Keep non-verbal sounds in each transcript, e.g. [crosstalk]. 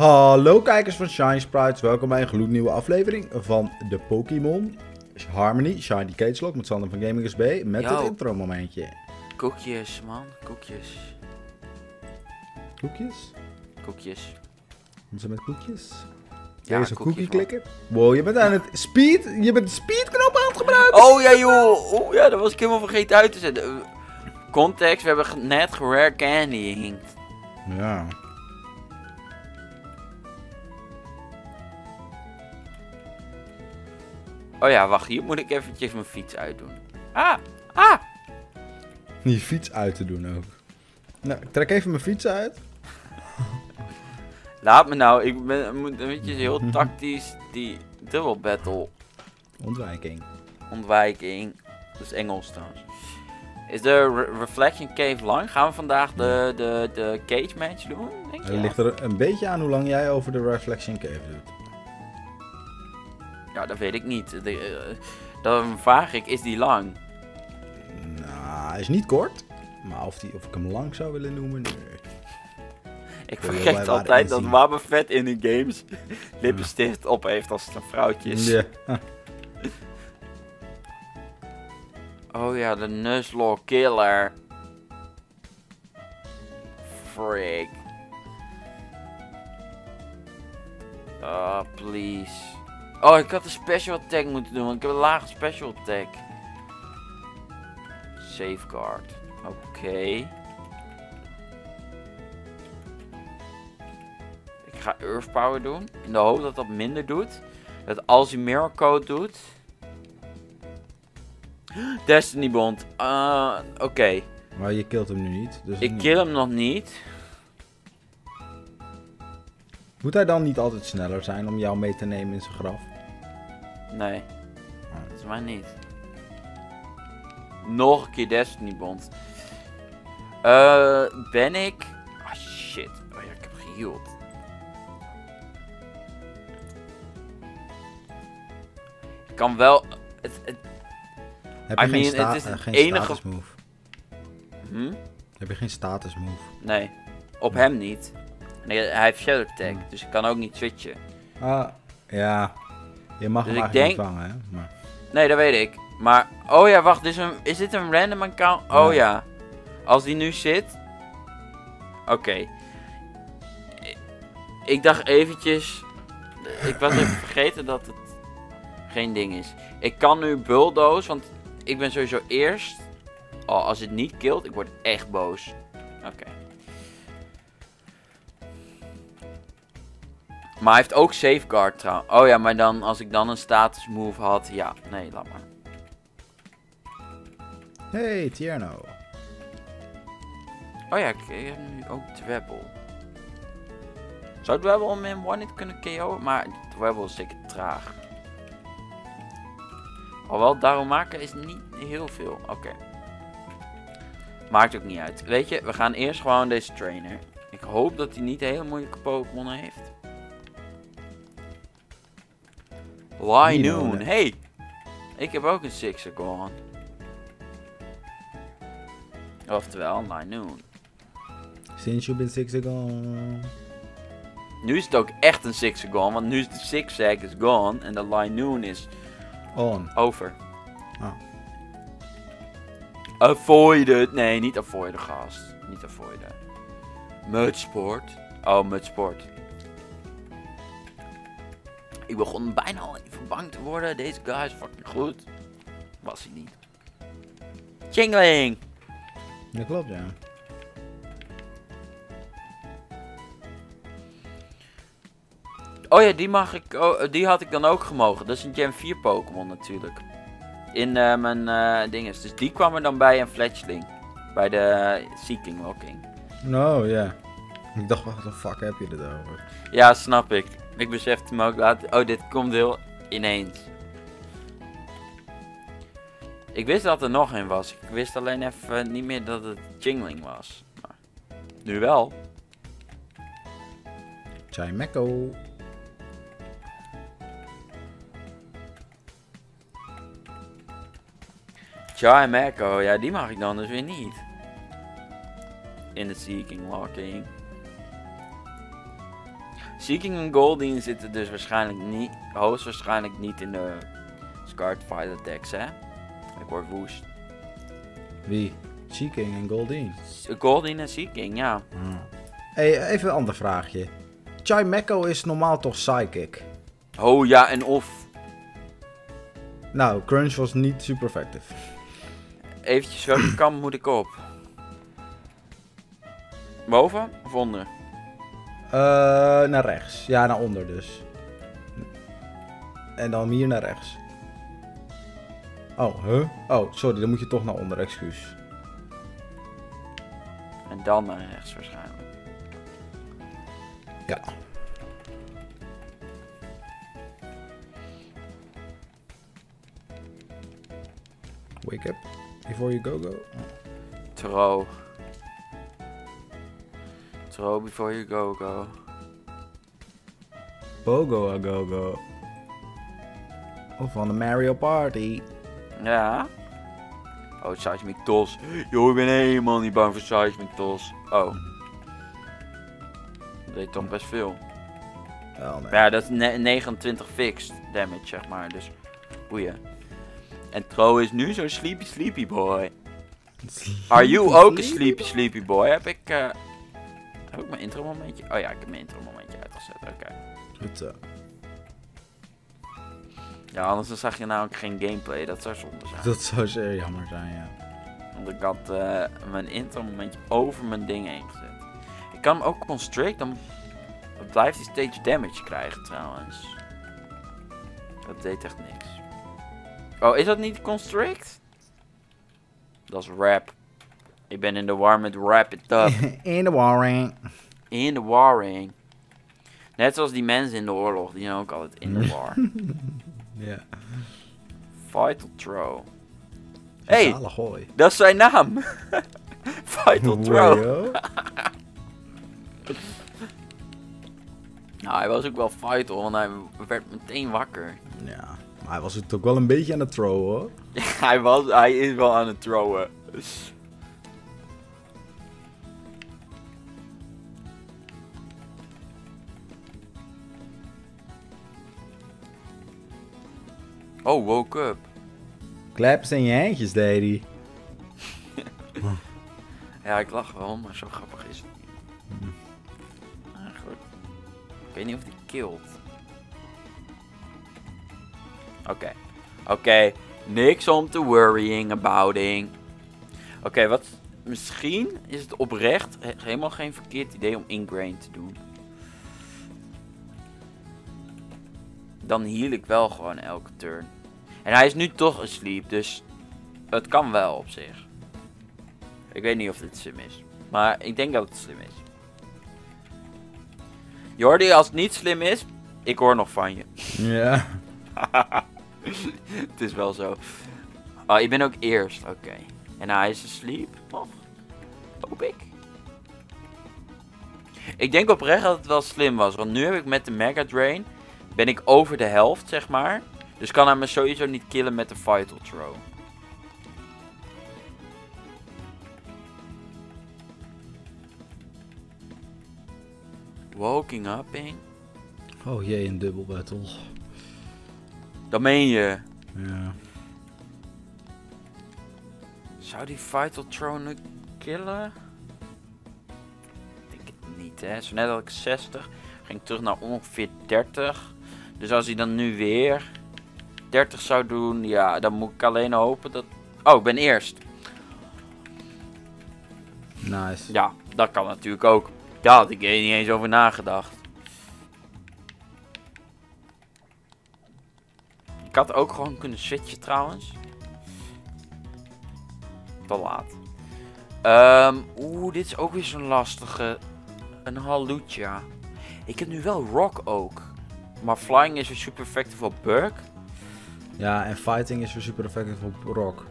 Hallo kijkers van Shine Sprites, welkom bij een gloednieuwe aflevering van de Pokémon Harmony Shiny Cagelock met Sander van Gaming SB met Yo. het intro momentje. Koekjes, man. Koekjes. Koekjes? Koekjes. Wat zijn met koekjes? Ja, Deze cookie man. klikken? Wow, je bent aan het speed, je bent de speedknop aan het gebruiken. Oh ja, joh. Oh ja, dat was ik helemaal vergeten uit te zetten. Eh, Context, we hebben net gerare candy. Ja. Oh ja, wacht. Hier moet ik eventjes mijn fiets uitdoen. Ah, ah. Die fiets uit te doen ook. Nou, ik trek even mijn fiets uit. [laughs] Laat me nou. Ik ben, moet een beetje heel [laughs] tactisch die double battle Ontwijking. ontwijking. Dat is Engels trouwens. Is de Re- Reflection Cave lang? Gaan we vandaag de, de, de cage match doen? Denk je? Het ligt er een beetje aan hoe lang jij over de Reflection Cave doet. Ja, dat weet ik niet. De, eh, dan vraag ik, is die lang? Nou, hij is niet kort. Maar of, die, of ik hem lang zou willen noemen, nee. Ik vergeet altijd dat? Wabba Vet in de games lippenstift op heeft als het een vrouwtje is. Ja. [laughs] Oh ja, de Nuzlocke Killer. Freak. Oh, please. Oh, ik had een special attack moeten doen, want ik heb een lage special attack. Safeguard. Oké. Ik ga Earth Power doen. In de hoop dat dat minder doet. Dat als hij Mirror Code doet. Destiny Bond. Ah, Oké. Maar je killt hem nu niet. Dus Ik kill hem nog niet. Moet hij dan niet altijd sneller zijn om jou mee te nemen in zijn graf? Nee. Dat is mij niet. Nog een keer Destiny Bond. Eh, ben ik... Ah, shit. Oh ja, ik heb geheeld. Ik kan wel... Het, het, Heb I je geen, mean, sta het is eh, het geen enige- status move? hm? Heb je geen status move? Nee. Op hem niet. Nee, hij heeft Shadow Tag, Hmm. dus ik kan ook niet switchen. Ah, ja. Je mag Dus hem ik denk- niet vangen, hè? Maar, Nee, dat weet ik. Maar, oh ja, wacht, een, is dit een random account? Oh Ja. ja. Als die nu zit. Oké. Ik- Ik dacht eventjes. Ik was even [clears throat] vergeten dat het geen ding is. Ik kan nu bulldoze, want ik ben sowieso eerst. Oh, als het niet killt, ik word echt boos. Oké. Maar hij heeft ook safeguard trouwens. Oh ja, maar dan als ik dan een status move had. Ja, nee, laat maar. Hey, Tierno. Oh ja, ik, heb nu ook Dwebble. Zou Dwebble hem in one hit kunnen KO'en? Maar Dwebble is zeker traag. Alhoewel, daarom maken is niet heel veel. Oké. Maakt ook niet uit. Weet je, we gaan eerst gewoon deze trainer. Ik hoop dat hij niet hele moeilijke Pokémon heeft. Linoon, hè? Hey! Ik heb ook een Sixagon. Oftewel, Linoon. Since you've been six gone. Nu is het ook echt een Sixagon, want nu is de Zigzag is gone en de Linoon is On. over. Ah. Avoided. Nee, niet avoiden, gast. Niet avoiden. Mudsport. Oh, Mudsport. Ik begon bijna al even bang te worden. Deze guy is fucking goed. Was hij niet. Chingling. Dat klopt, ja. Oh ja, die mag ik. Oh, die had ik dan ook gemogen. Dat is een Gen 4 Pokémon natuurlijk. In eh, mijn eh dinges. Dus die kwam er dan bij een Fletchling. Bij de eh, Seeking Locking. No, ja. Ik dacht, wat de fuck heb je het over? Ja, snap ik. Ik besefte me ook later. Oh, dit komt heel ineens. Ik wist dat er nog een was. Ik wist alleen even niet meer dat het Jingling was. Maar nu wel. Chime Echo, ja, die mag ik dan dus weer niet. In de Seeking Locking. Seeking en Goldeen zitten dus waarschijnlijk niet, hoogstwaarschijnlijk niet in de Scarred Violet decks, hè? Ik word woest. Wie? Seeking en Goldeen. Goldeen en Seeking, ja. Hey, even een ander vraagje. Chai Mekko is normaal toch psychic? Oh ja, en of. Nou, Crunch was niet super effective. Eventjes, welke [clears throat] kant moet ik op? Boven of onder? Eh, naar rechts. Ja, naar onder dus. En dan hier naar rechts. Oh, huh? Oh, sorry, dan moet je toch naar onder, excuus. En dan naar rechts waarschijnlijk. Ja. Wake up before you go go. Throw. Throw before you go go. Pogo a go go. Of van de Mario Party. Ja. Oh, Seismic Tos. Yo, ik ben helemaal niet bang voor Seismic Tos. Oh. Dat deed toch best veel. Nee. Ja, dat is ne- 29 fixed damage, zeg maar. Dus, boeien. En Tro is nu zo'n sleepy sleepy boy. [laughs] Are you ook een sleepy sleepy boy? Heb ik, eh heb ik mijn intro momentje? Oh ja, ik heb mijn intro momentje uitgezet. Oké. Goed zo. Ja, anders dan zag je namelijk geen gameplay. Dat zou zonde zijn. Dat zou zeer jammer zijn, ja. Want ik had eh, mijn intro momentje over mijn ding heen gezet. Ik kan hem ook constrict, dan blijft hij stage damage krijgen trouwens. Dat deed echt niks. Oh, is dat niet constrict? Dat is rap. Ik ben in de war met rap it up. [laughs] In de warring. In de warring. Net zoals die mensen in de oorlog, die zijn ook altijd in de [laughs] war. Ja. Vital throw. Hey, Zale gooi. dat is zijn naam. [laughs] Vital throw. Nou, hij was ook wel vital, want hij werd meteen wakker. Ja, maar hij was het ook wel een beetje aan het throwen hoor. hij, was, hij is wel aan het throwen. Oh, woke up. Claps in je handjes, deed hij. Ja, ik lach wel, maar zo grappig is het niet. Goed. Ik weet niet of die killt. Oké. Oké, niks om te worrying abouting. Oké, wat... Misschien is het oprecht he- helemaal geen verkeerd idee om ingrain te doen. Dan heal ik wel gewoon elke turn. En hij is nu toch asleep, dus het kan wel op zich. Ik weet niet of dit slim is. Maar ik denk dat het slim is. Jordi, als het niet slim is, ik hoor nog van je. Ja. [laughs] het is wel zo. Oh, ik ben ook eerst, oké. En hij is asleep, nog? Hoop ik. Ik denk oprecht dat het wel slim was. Want nu heb ik met de Mega Drain, ben ik over de helft, zeg maar. Dus kan hij me sowieso niet killen met de Vital Throw. Woking upping? Oh jee, een dubbel battle. Dat meen je. Ja. Zou die Vital Throw nu killen? Ik denk het niet, hè. Zo net had ik 60. Ging terug naar ongeveer 30. Dus als hij dan nu weer 30 zou doen, ja, dan moet ik alleen hopen dat... Oh, ik ben eerst. Nice. Ja, dat kan natuurlijk ook. Daar had ik niet eens over nagedacht. Ik had ook gewoon kunnen switchen trouwens. Te laat. Ehm, Oeh, dit is ook weer zo'n lastige. Een Halucha. Ik heb nu wel Rock ook. Maar Flying is weer super effectief op Burk. Ja, en fighting is weer super effectief op rock.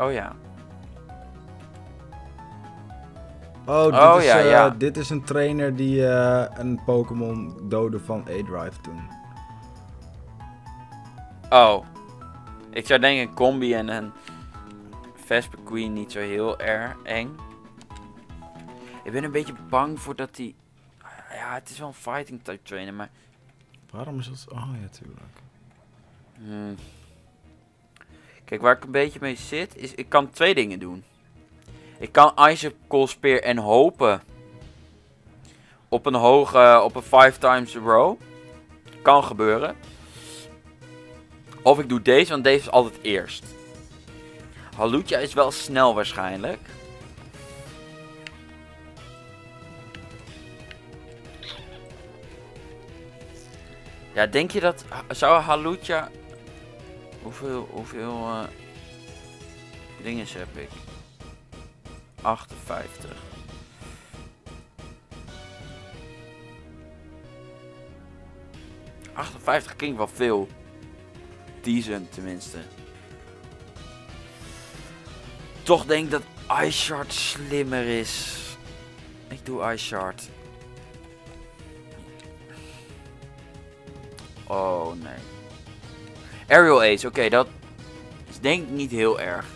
Oh ja. Oh, dit, Oh, is, ja, eh, ja. dit is een trainer die eh, een Pokémon doodde van A-Drive toen. Oh. Ik zou denken een combi en een Vesper Queen niet zo heel erg eng. Ik ben een beetje bang voor dat hij ja, het is wel een fighting type trainer, maar... Waarom is dat? Oh ja, tuurlijk. Hmm. Kijk, waar ik een beetje mee zit, is ik kan twee dingen doen. Ik kan Icicle Spear en hopen op een hoge, op een 5 times row. Kan gebeuren. Of ik doe deze, want deze is altijd eerst. Halucha is wel snel waarschijnlijk. Ja, denk je dat... Zou Halucha... Hoeveel... Hoeveel... Uh, dingen heb ik? 58. ...58 klinkt wel veel. Decent tenminste. Toch denk ik dat Ice Shard slimmer is. Ik doe Ice Oh nee. Aerial Ace, oké, dat is denk ik niet heel erg.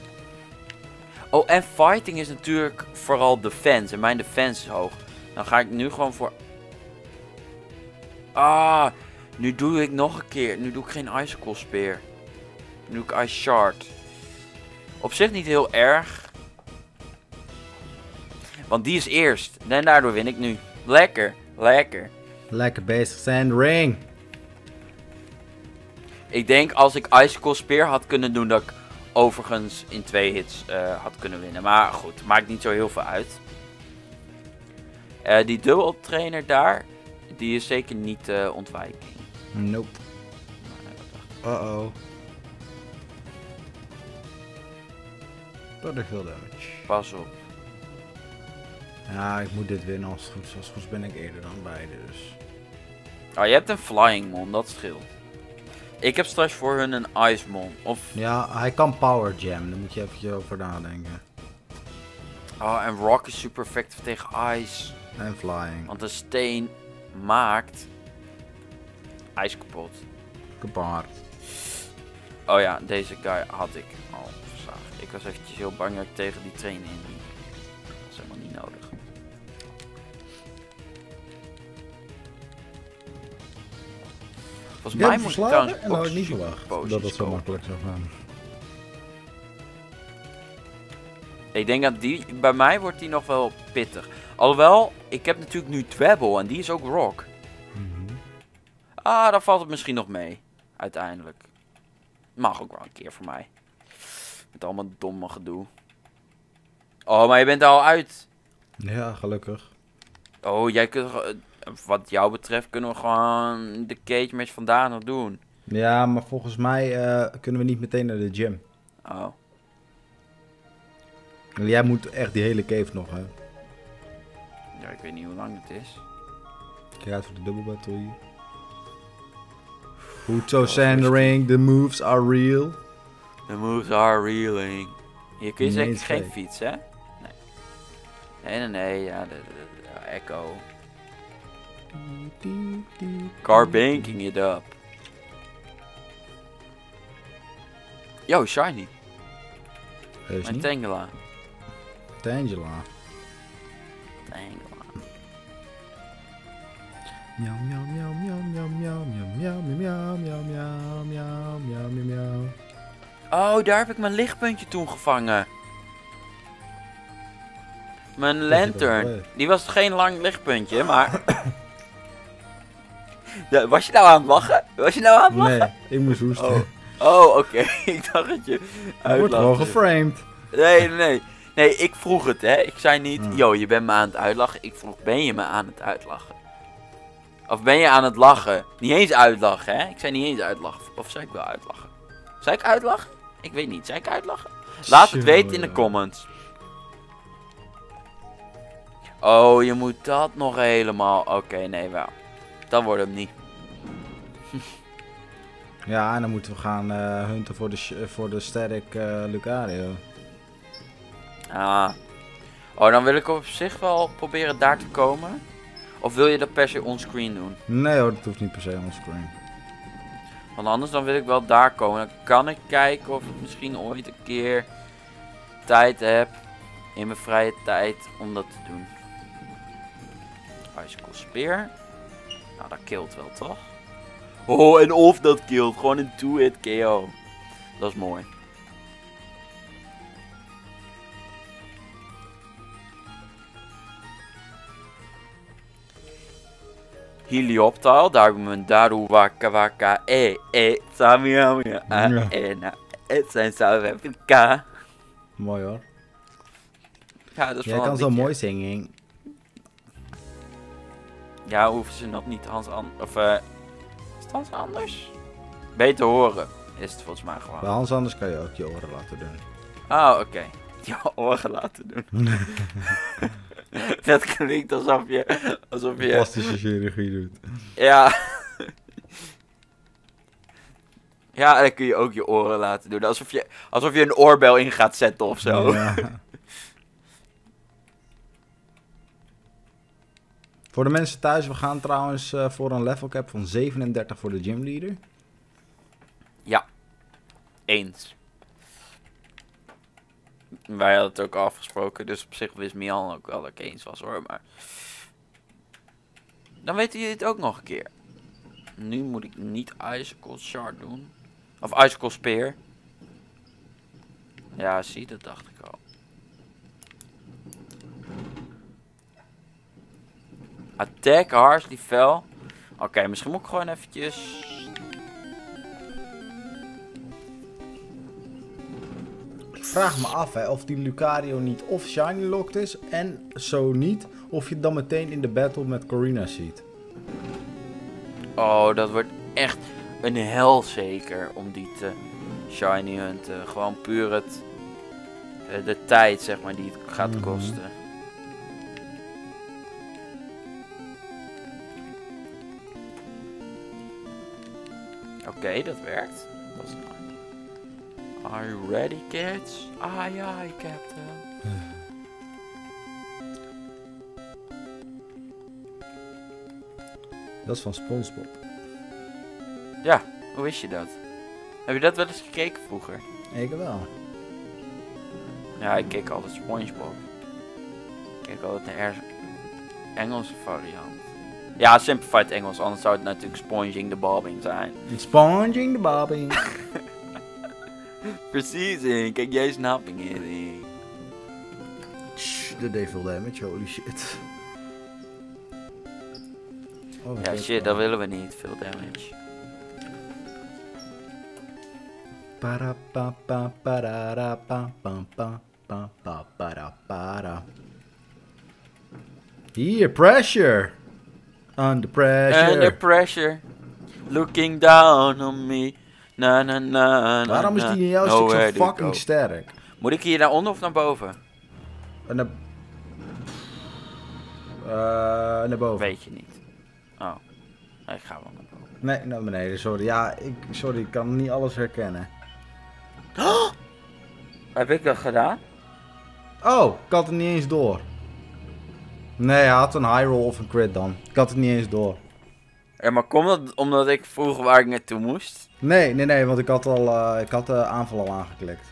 Oh, en fighting is natuurlijk vooral defense. En mijn defense is hoog. Dan ga ik nu gewoon voor... Ah, nu doe ik nog een keer. Nu doe ik geen Icicle Spear. Nu doe ik Ice Shard. Op zich niet heel erg. Want die is eerst. En daardoor win ik nu. Lekker, lekker. Lekker bezig zijn, ring. Ik denk als ik Icicle Spear had kunnen doen, dat ik overigens in twee hits uh, had kunnen winnen. Maar goed, maakt niet zo heel veel uit. Uh, die dubbel trainer daar, die is zeker niet uh, ontwijking. Nope. Uh-oh. Dat is veel damage. Pas op. Ja, ik moet dit winnen als het goed is. Als het goed is ben ik eerder dan beide, dus... Oh, je hebt een Flying Mon, dat scheelt. Ik heb straks voor hun een Ice Mon. Of... Ja, hij kan Power Jam. Daar moet je even over nadenken. Oh, en Rock is super effectief tegen Ice. En Flying. Want een steen maakt ijs kapot. Kapaar. Oh ja, deze guy had ik al verslagen. Ik was eventjes heel bang dat ik tegen die trainer in Volgens mij moet ik trouwens en ik niet verwacht dat het zo makkelijk zou gaan. Ik denk dat die, bij mij wordt die nog wel pittig. Alhoewel, ik heb natuurlijk nu Twabble en die is ook rock. Mhm. Ah, dan valt het misschien nog mee. Uiteindelijk. Mag ook wel een keer voor mij. Met allemaal domme gedoe. Oh, maar je bent er al uit. Ja, gelukkig. Oh, jij kunt... Wat jou betreft kunnen we gewoon de cage match vandaag nog doen. Ja, maar volgens mij uh, kunnen we niet meteen naar de gym. Oh. Jij moet echt die hele cave nog, hè? Ja, ik weet niet hoe lang het is. Kijk uit voor de double battle hier. Huto Sandering, the moves are real. The moves are reeling. Hier kun je zeker geen fiets, hè? Nee. Nee, nee, nee, ja, de, de, de Echo. Car banking it up. Yo, shiny. Heus Mijn niet. Tangela. Tangela. Tangela. Miauw, miauw, miauw, miauw, miauw, miauw, miauw, miauw, miauw, miauw, miauw, miauw, miauw, miauw. Oh, daar heb ik mijn lichtpuntje toen gevangen. Mijn lantern. Die was geen lang lichtpuntje, maar... Ja, was je nou aan het lachen? Was je nou aan het lachen? Nee, ik moest hoesten. Oh, oh oké. [laughs] ik dacht dat je Wordt wel uitlachte. geframed. Nee, nee, nee. Nee, ik vroeg het, hè. Ik zei niet, Ja. yo, je bent me aan het uitlachen. Ik vroeg, ben je me aan het uitlachen? Of ben je aan het lachen? Niet eens uitlachen, hè. Ik zei niet eens uitlachen. Of zei ik wel uitlachen? Zei ik uitlachen? Ik weet niet. Zei ik uitlachen? Laat het weten in de comments. Oh, je moet dat nog helemaal... Oké, nee, wel. Dat wordt hem niet. Ja, en dan moeten we gaan eh hunten voor de, voor de static eh, Lucario. Ah. Oh, dan wil ik op zich wel proberen daar te komen. Of wil je dat per se onscreen doen? Nee hoor, dat hoeft niet per se onscreen. Want anders dan wil ik wel daar komen. Dan kan ik kijken of ik misschien ooit een keer tijd heb in mijn vrije tijd om dat te doen. Icicle Spear. Nou, dat killt wel, toch? Oh, en of dat killt. Gewoon een two-hit KO. Dat is mooi. Helioptile, daar hebben we een Daru Waka Waka E E Samyamya A. E Na Het zijn Zuid-Afrika. Mooi hoor. Ja, dat is Jij wel kan zo mooi zingen. Ja, hoeven ze nog niet Hans an Of eh. Hans anders? Beter horen is het volgens mij Bij gewoon. Hans anders kan je ook je oren laten doen. Oh, oké. [laughs] Je oren laten doen. [laughs] dat klinkt alsof je. Alsof je. Plastische chirurgie doet. Ja. ja, dan kun je ook je oren laten doen. Alsof je, alsof je een oorbel in gaat zetten of zo. Ja. Voor de mensen thuis, we gaan trouwens eh, voor een level cap van 37 voor de gymleader. Eens. Wij hadden het ook afgesproken, dus op zich wist Mian ook wel dat ik eens was hoor, maar... Dan weten jullie het ook nog een keer. Nu moet ik niet Icicle Shard doen. Of Icicle Spear. Ja, zie, dat dacht ik al. Attack Harshly Fell. Oké, misschien moet ik gewoon eventjes... Ik vraag me af hè, of die Lucario niet of shiny locked is en zo niet, of je het dan meteen in de battle met Corina ziet. Oh, dat wordt echt een hel zeker om die te shiny hunten. Gewoon puur het, eh, de tijd zeg maar die het gaat Mhm. kosten. Oké, dat werkt. Dat is nice. Are you ready kids? Aye aye captain. [sighs] Dat is van Spongebob. Ja, hoe wist je dat? Heb je dat wel eens gekeken vroeger? Ik wel. Ja, ik keek altijd SpongeBob. Ik keek altijd de Engelse variant. Ja, simplified Engels, anders zou het natuurlijk Sponging the Bobbing zijn. Sponging the bobbing. [laughs] Precies, eh, kijk jij snapping in. eh. Shh, Dat deed veel damage, holy shit. Oh, Ja, shit, dat willen we niet, veel damage. Para pa pa pa pa pa pa pa para para. Hier, pressure. Under pressure. Under pressure, looking down on me. Na na na na. Waarom is die in jouw stuk zo fucking sterk? Moet ik hier naar onder of naar boven? En naar... Eh, naar boven. Weet je niet. Oh, ik ga wel naar boven. Nee, naar beneden, sorry. Ja, ik, sorry, ik kan niet alles herkennen. [gasps] Heb ik dat gedaan? Oh, ik had het niet eens door. Nee, hij had een high roll of een crit dan. Ik had het niet eens door. Ja, maar komt dat omdat ik vroeg waar ik naartoe moest? Nee, nee, nee, want ik had, al, eh, ik had de aanval al aangeklikt.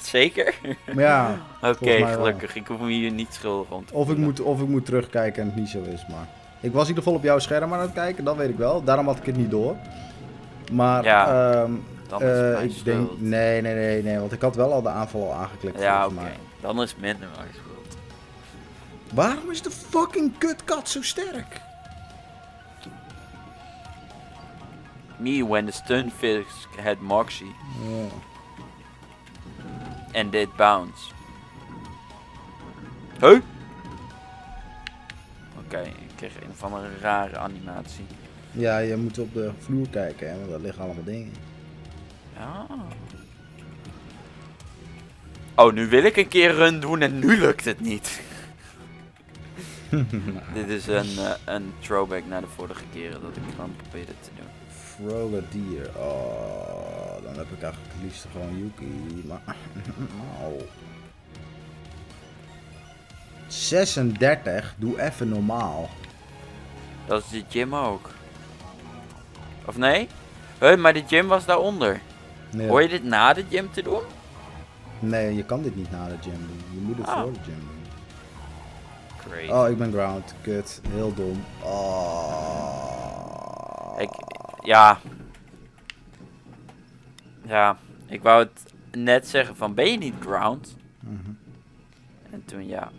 Zeker? Maar ja, [laughs] Oké, wel. gelukkig. Ik hoef me hier niet schuldig om te of ik, moet, of ik moet terugkijken en het niet zo is, maar... Ik was in ieder geval op jouw scherm aan het kijken, dat weet ik wel. Daarom had ik het niet door. Maar, Ja, ehm, Dan is eh, ik denk... Nee, nee, nee, nee, want ik had wel al de aanval al aangeklikt. Ja, oké. Dan is het minder schuld. Waarom is de fucking kutkat zo sterk? Me when the Stunfisk had Moxie Ja. and did bounce. Huh? Oké, ik kreeg een of andere rare animatie. Ja, je moet op de vloer kijken, hè, want daar liggen allemaal dingen. Ja. Oh, nu wil ik een keer run doen en nu lukt het niet. [laughs] Dit is een, eh, een throwback naar de vorige keren dat ik gewoon probeerde te doen. Frogadier. Oh, dan heb ik eigenlijk het liefst gewoon Yuki. Maar. [laughs] Nou. 36, doe even normaal. Dat is de gym ook. Of nee? Huh, maar de gym was daaronder. Nee, Hoor je dit na de gym te doen? nee, je kan dit niet na de gym doen. Je moet het Ah. voor de gym doen. Oh, ik ben ground. Kut. Heel dom. Oh. Ik, ja. Ja, ik wou het net zeggen van, ben je niet ground? Mhm. En toen ja.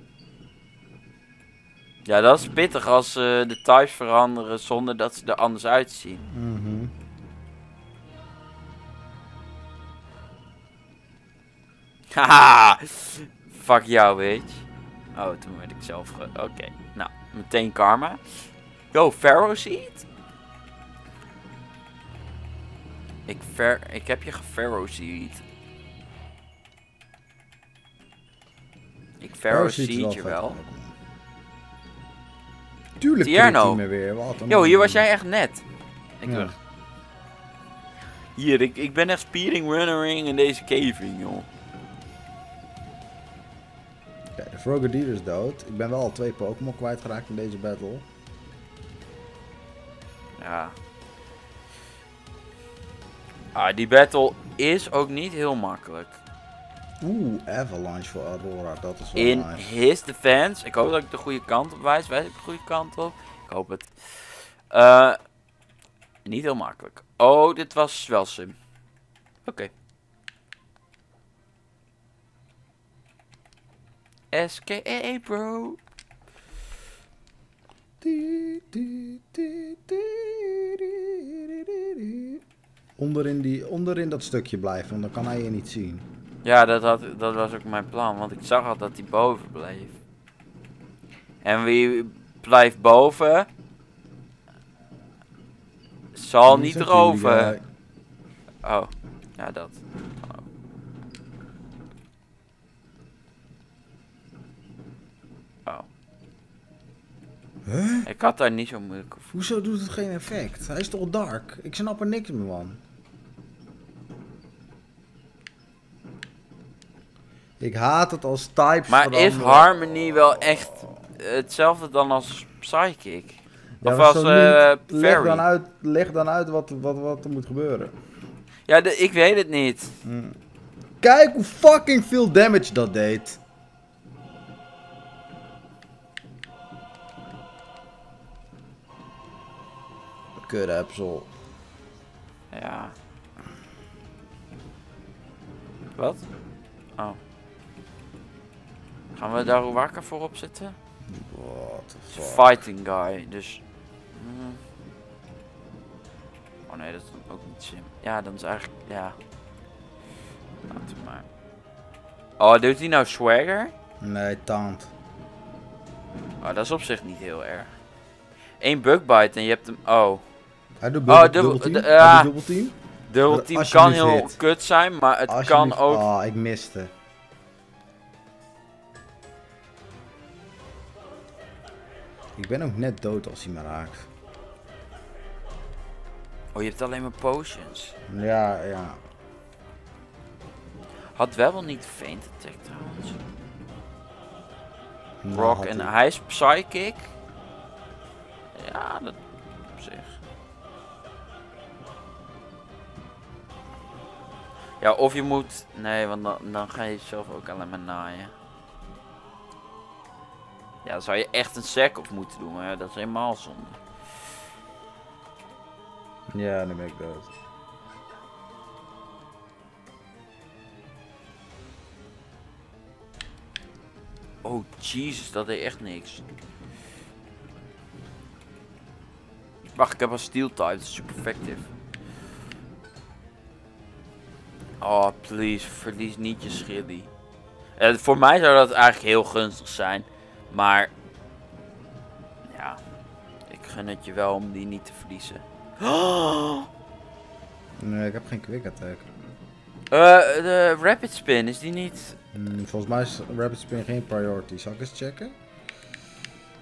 Ja, dat is pittig als ze de types veranderen zonder dat ze er anders uitzien. Mhm. Haha! Fuck jou, weet je. Oh, toen werd ik zelf ge... Oké, nou, meteen karma. Yo, Pharaoh Seed? Ik, ver... ik heb je gepharaoh Seed. Ik Pharaoh Seed je wel. Tuurlijk Tierno. krijgt hij me weer. Wat een Yo, hier was jij echt net. Ik Ja. Hier, ik, ik ben echt speeding runnering in deze caving, joh. Frogadier is dood. Ik ben wel al twee Pokémon kwijtgeraakt in deze battle. Ja. Ah, die battle is ook niet heel makkelijk. Oeh, Avalanche voor Aurora. Dat is wel In nice. his defense, ik hoop dat ik de goede kant op wijs. Wijs ik de goede kant op? Ik hoop het. Eh, niet heel makkelijk. Oh, dit was wel sim. Oké. SKA, bro. Onderin, die, onderin dat stukje blijven, want dan kan hij je niet zien. Ja, dat, had, dat was ook mijn plan, want ik zag al dat hij boven bleef. En wie blijft boven, zal niet jullie, Oh, ja dat. Oh. Oh. Huh? Ik had daar niet zo moeilijk over. Hoezo doet het geen effect? Hij is toch dark? Ik snap er niks meer van. Ik haat het als types Maar is. Harmony wel echt hetzelfde dan als Psychic? Ja, of als niet. leg dan uit, leg dan uit wat, wat, wat er moet gebeuren. Ja, de, ik weet het niet. Hmm. Kijk hoe fucking veel damage dat deed. Absol. Ja. Wat? Oh. Gaan we daar wakker voor opzetten? What the fuck. Fighting guy, dus... hmm. Oh nee, dat is ook niet sim. Ja, dan is eigenlijk... Ja. Laten we maar. Oh, doet hij nou swagger? Nee, taunt. Oh, dat is op zich niet heel erg. Eén bugbite en je hebt hem... Oh. Hij doet Oh, dubbel, Hij ja. Dubbel team kan heel kut zijn, maar het kan ook... Ah, ik miste. Ik ben ook net dood als hij me raakt. Oh, je hebt alleen maar potions. Ja, ja. Had wel wel niet faint attack trouwens. Nou, Rock en hij is psychic. Ja, dat op zich. Ja, of je moet... Nee, want dan, dan ga je zelf ook alleen maar naaien. Ja, dan zou je echt een sec op moeten doen, maar dat is helemaal zonde. Ja, nu ben ik dood. Oh, Jesus, dat deed echt niks. Wacht, ik heb een steel type, dat is super effectief. Oh, please, verlies niet je schilly. Eh, voor mij zou dat eigenlijk heel gunstig zijn. Maar, ja, ik gun het je wel om die niet te verliezen. Nee, ik heb geen quick attack. Eh, de rapid spin, is die niet... Hmm, volgens mij is Rapid Spin geen priority. Zal ik eens checken?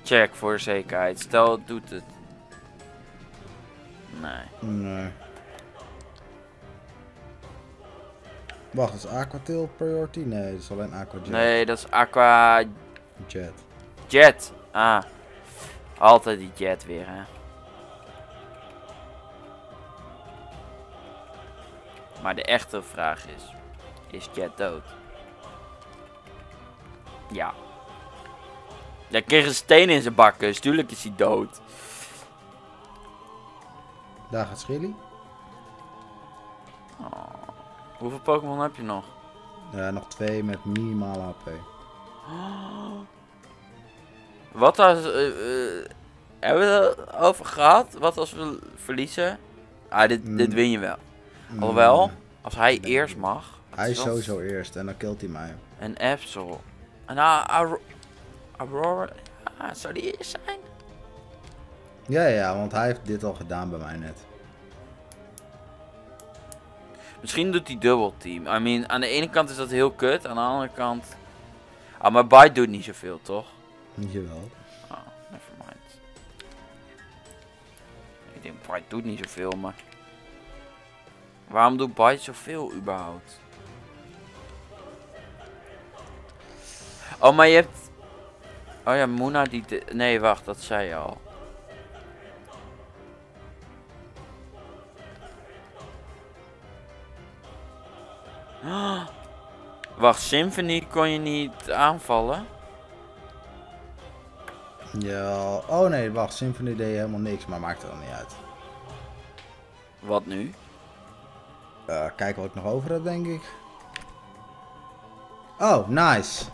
Check voor zekerheid. Stel, het doet het. Nee. Nee. Wacht, is Aquatail priority? Nee, dat is alleen Aquajet. Nee, dat is Aqua Jet. Jet. Ah. Altijd die jet weer, hè. Maar de echte vraag is: is Jet dood? Ja. Hij kreeg een steen in zijn bakken, dus tuurlijk is hij dood. Daar gaat Schilly. Hoeveel Pokémon heb je nog? Ja, nog twee met minimaal HP. [gasps] Wat als... eh, eh, hebben we het over gehad? Wat als we verliezen? Ah, dit, dit Mm. win je wel. Alhoewel, Mm, als hij eerst mag. Hij is dat- sowieso eerst en dan killt hij mij. En Absol. En nou, Aur- Aurora... Ah, zou die eerst zijn? Ja, ja, want hij heeft dit al gedaan bij mij net. Misschien doet hij dubbel team. I mean, aan de ene kant is dat heel kut, aan de andere kant... Ah, maar Bite doet niet zoveel, toch? Jawel. Oh, nevermind. Ik denk, Bite doet niet zoveel, maar... Waarom doet Bite zoveel überhaupt? Oh, maar je hebt... Oh ja, Moona die... Nee, wacht, dat zei je al. Wacht, Symphony kon je niet aanvallen? Ja, oh nee, wacht, Symphony deed helemaal niks, maar maakt er dan niet uit. Wat nu? Eh, kijk wat ik nog over heb, denk ik. Oh, nice.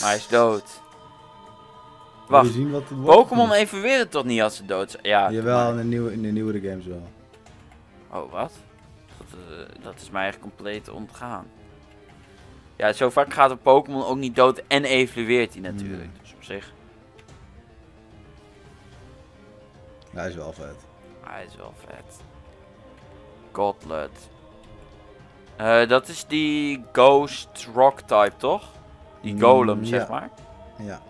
Hij is dood. Wacht, zien wat het wordt? Pokémon evolueren toch niet als ze dood zijn? Ja, Jawel, in de, nieuwe, in de nieuwere games wel. Oh, wat? Dat, eh, dat is mij echt compleet ontgaan. Ja, zo vaak gaat een Pokémon ook niet dood en evolueert hij natuurlijk. Hmm. Dus op zich, Hij is wel vet. hij is wel vet. Godlet. Eh, dat is die Ghost Rock type, toch? Die Mm, Golem, zeg ja. maar. Ja.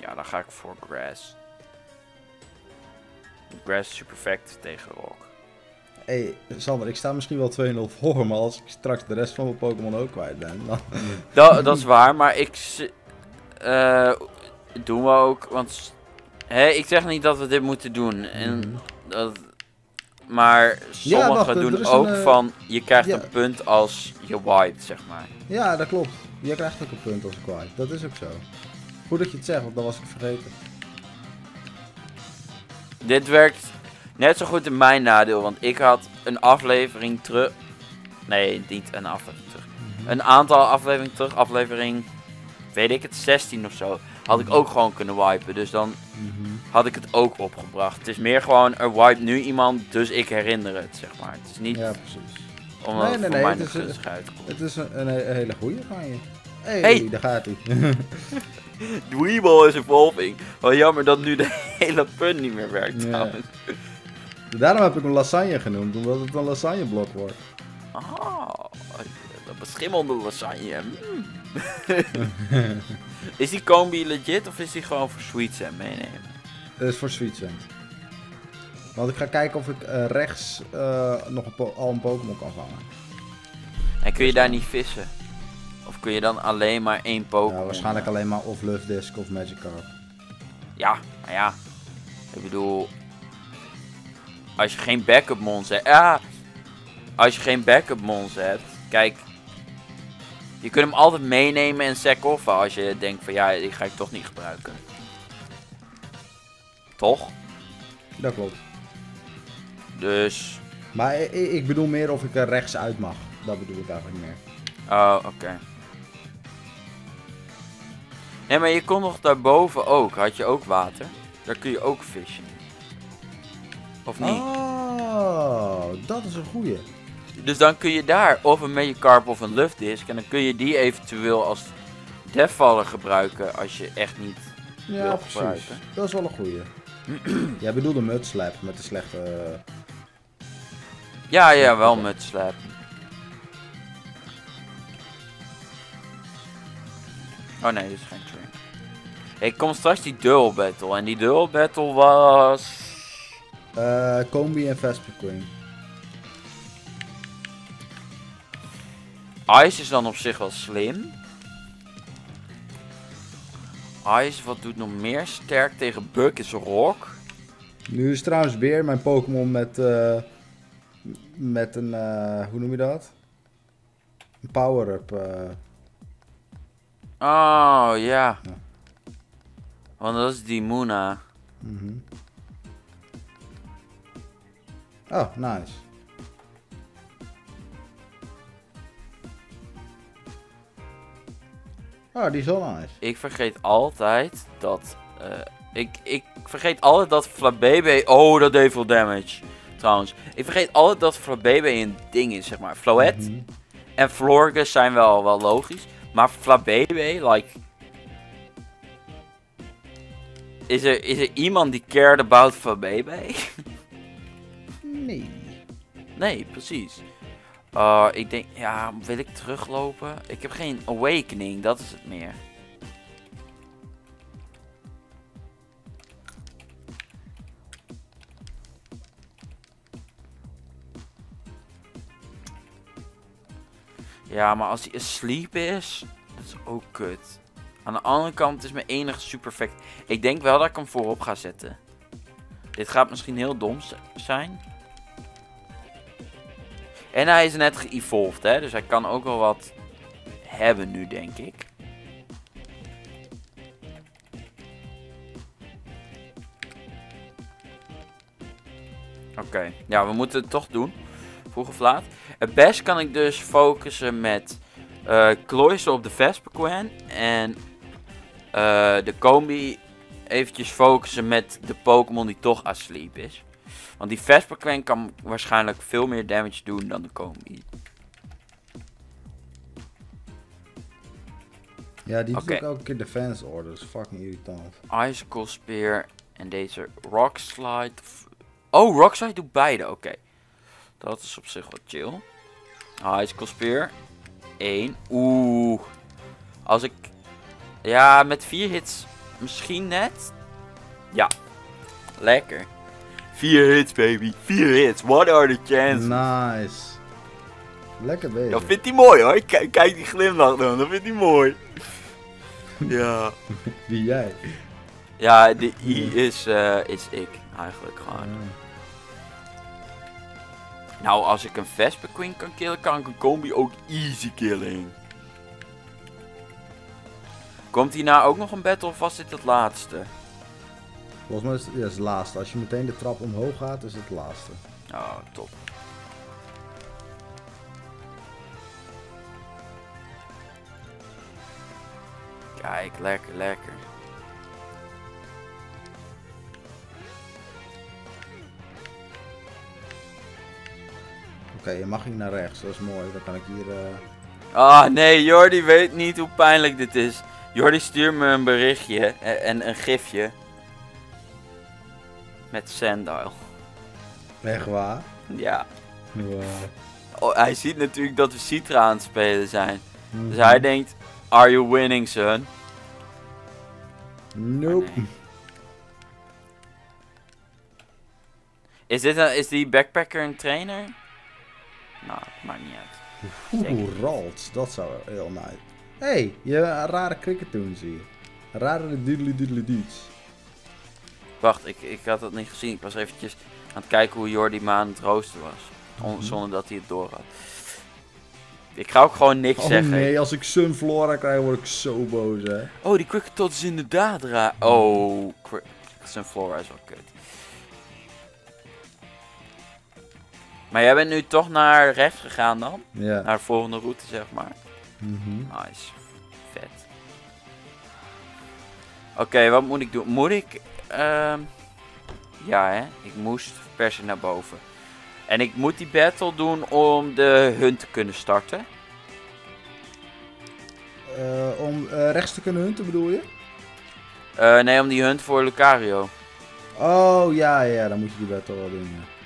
Ja, dan ga ik voor Grass. Grass is super effectief tegen Rock. Hé, hey, Sander, ik sta misschien wel 2-0 voor, maar als ik straks de rest van mijn Pokémon ook kwijt ben, dan... [laughs] Dat, dat is waar, maar ik. eh, doen we ook. Want. Hè, ik zeg niet dat we dit moeten doen. En Mhm. dat, maar sommigen wacht, doen ook een, eh, van. Je krijgt ja. een punt als je wiped, zeg maar. Ja, dat klopt. Jij krijgt ook een punt als ik kwijt. Dat is ook zo. Goed dat je het zegt, want dat was ik vergeten. Dit werkt net zo goed in mijn nadeel. Want ik had een aflevering terug. Nee, niet een aflevering terug. Een aantal afleveringen terug. Aflevering. Weet ik het, 16 of zo. Had ik ook gewoon kunnen wipen. Dus dan Mhm. had ik het ook opgebracht. Het is meer gewoon, er wipe nu iemand, dus ik herinner het, zeg maar. Het is niet Ja, precies. omdat Nee, het nee, voor nee, mij het is. Het is een, een, he- hele goeie van je. Hey, Hey. daar gaat hij. [laughs] [laughs] Dweeball is evolving. Wel jammer dat nu de [laughs] hele punt niet meer werkt Ja. trouwens. Daarom heb ik hem lasagne genoemd, omdat het een lasagneblok wordt. Ah, dat beschimmelde lasagne. Mm. [laughs] is die combi legit of is die gewoon voor sweets en meenemen? Dat is voor Sweet Sand. Want ik ga kijken of ik eh, rechts eh, nog een al een Pokémon kan vangen. En kun je daar niet vissen? Of kun je dan alleen maar één Pokémon? Ja, waarschijnlijk alleen maar of Luftdisc of Magikarp. Ja, maar ja. Ik bedoel. Als je geen backup mons hebt. Ja. Als je geen backup mons hebt. Kijk. Je kunt hem altijd meenemen en sec-offen als je denkt van ja, die ga ik toch niet gebruiken. Toch? Dat klopt. Dus. Maar ik bedoel meer of ik er rechts uit mag. Dat bedoel ik eigenlijk meer. Oh, oké. Nee, maar je kon nog daarboven ook. Had je ook water? Daar kun je ook vissen. Of niet? Oh, dat is een goeie. Dus dan kun je daar of een Magikarp of een Luftdisc. En dan kun je die eventueel als Deathfaller gebruiken als je echt niet... Ja, Wil precies. gebruiken. Dat is wel een goeie. [clears throat] Jij bedoelde Mudslap met de slechte... eh, Ja, ja, wel met slap. Oh nee, dit is geen train. Ik kom straks die duel battle. En die duel battle was... eh, Combi en Vespiquen. Ice is dan op zich wel slim. Ice, wat doet nog meer sterk tegen Buck is Rock. Nu is trouwens weer mijn Pokémon met... eh, met een... eh, hoe noem je dat? Een power-up. eh. Oh, ja. Ja. Want dat is die Moona. mhm. Oh, nice. Oh, die is wel nice. Ik vergeet altijd dat... eh, ik, ik vergeet altijd dat Flabebe... Oh, dat deed veel damage. Trouwens. Ik vergeet altijd dat Flabebe een ding is, zeg maar. Floet Mhm. en Florgus zijn wel, wel logisch. Maar Flabebe, like... Is er, is er iemand die cared about Flabebe? Nee. nee, precies. Uh, ik denk, ja, wil ik teruglopen? Ik heb geen awakening, dat is het meer. Ja, maar als hij asleep is, dat is ook kut. Aan de andere kant is mijn enige supereffect. Ik denk wel dat ik hem voorop ga zetten. Dit gaat misschien heel dom zijn. En hij is net ge-evolved, hè. Dus hij kan ook wel wat hebben nu, denk ik. Oké, ja, we moeten het toch doen. Vroeg of laat. Het best kan ik dus focussen met eh Cloyster op de Vespiquen. En eh, de Combi eventjes focussen met de Pokémon die toch asleep is. Want die Vespiquen kan waarschijnlijk veel meer damage doen dan de Combi. Ja, die doet ook elke keer defense orders. Fucking irritant. Icicle Spear en deze Rock Slide. Oh, Rock Slide doet beide, oké. Dat is op zich wat chill. Icicle Spear. 1. Oeh. Als ik... Ja, met 4 hits misschien net. Ja. Lekker. 4 hits, baby. 4 hits. What are the chances? Nice. Lekker bezig. Dat vindt hij mooi hoor. Kijk, kijk die glimlach dan. Dat vindt hij mooi. [laughs] Ja. Die jij. Ja, de I is, eh, is ik. Eigenlijk gewoon. Nou, als ik een Vespiquen kan killen, kan ik een combi ook easy killing. Komt hierna ook nog een battle of was dit het laatste? Volgens mij is het, ja, is het laatste. Als je meteen de trap omhoog gaat, is het het laatste. Oh, top. Kijk, lekker, lekker. Oké, je mag hier naar rechts. Dat is mooi. Dan kan ik hier... eh, Ah, nee, Jordi weet niet hoe pijnlijk dit is. Jordi stuurt me een berichtje en, en een gifje. Met Sandile. Echt waar? Ja. Wow. Oh, hij ziet natuurlijk dat we Citra aan het spelen zijn. Mhm. Dus hij denkt, are you winning, son? Nope. Nee. Is, dit een, is die backpacker een trainer? Nou, maakt niet uit. Oeh, Ralts. Dat zou heel nice. Hé, hey, je een rare cricket doen zie je. Rare doodly doodly dudes. Wacht, ik, ik had dat niet gezien. Ik was eventjes aan het kijken hoe Jordi maar aan het roosten was. On- Mhm. Zonder dat hij het door had. Ik ga ook gewoon niks Oh zeggen. nee, als ik Sunflora krijg word ik zo boos hè. Oh, die Quick Tot is inderdaad raar. Oh, Sunflora is wel kut. Maar jij bent nu toch naar rechts gegaan dan? Ja. Naar de volgende route, zeg maar. Mhm. Nice. Vet. Oké, wat moet ik doen? Moet ik... ehm, ja, hè. Ik moest per se naar boven. En ik moet die battle doen om de hunt te kunnen starten. Eh, om eh, rechts te kunnen hunten bedoel je? Eh, nee, om die hunt voor Lucario. Oh ja, ja, dan moet je die battle wel doen. Ja.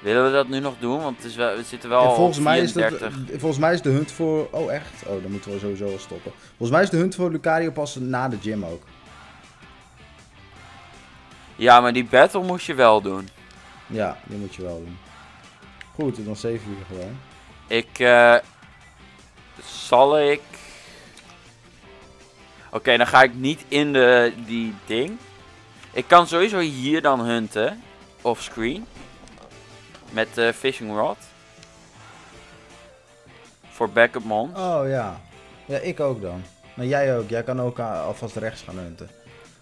Willen we dat nu nog doen? Want het is wel, we zitten wel En al volgens, mij is dat, 34. volgens mij is de hunt voor. Oh echt? Oh, dan moeten we sowieso wel stoppen. Volgens mij is de hunt voor Lucario pas na de gym ook. Ja, maar die battle moest je wel doen. Ja, die moet je wel doen. Goed, dan save je gewoon. Ik, eh zal ik... Oké, dan ga ik niet in de, die ding. Ik kan sowieso hier dan hunten. Offscreen. Met de fishing rod. voor backup mons. Oh ja. Ja, ik ook dan. Nou, jij ook. Jij kan ook uh, alvast rechts gaan hunten.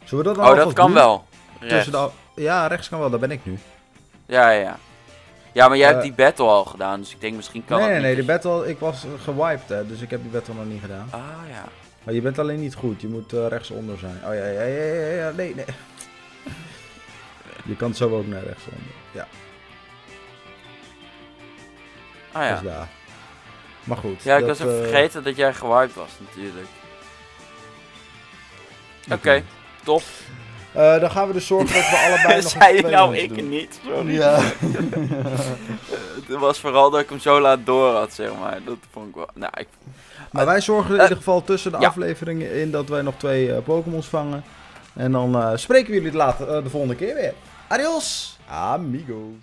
Zullen we dat dan oh, dat kan doen? wel. Tussen Rechts. de al- Ja, rechts kan wel. Daar ben ik nu. Ja, ja, ja. Ja, maar jij hebt Eh, die battle al gedaan, dus ik denk misschien kan nee, nee, nee. niet De battle... Ik was gewiped, hè. Dus ik heb die battle nog niet gedaan. Ah, ja. Maar je bent alleen niet goed. Je moet eh, rechtsonder zijn. Oh ja, ja, ja, ja, ja, ja. Nee, nee. [laughs] Je kan zo ook naar rechtsonder. Ja, Ah, ja. Maar goed. Ja, ik dat, was even eh, vergeten dat jij gewiped was, natuurlijk. Oké, top. Eh, dan gaan we dus zorgen dat we [laughs] allebei nog Zei je nou ik doen. niet? Sorry. Ja. [laughs] Het was vooral dat ik hem zo laat door had, zeg maar. Dat vond ik wel... Nou, ik... Maar wij zorgen in Eh, ieder geval tussen de ja. afleveringen in dat wij nog twee eh, Pokémons vangen. En dan eh, spreken we jullie het later, eh, de volgende keer weer. Adios, amigos.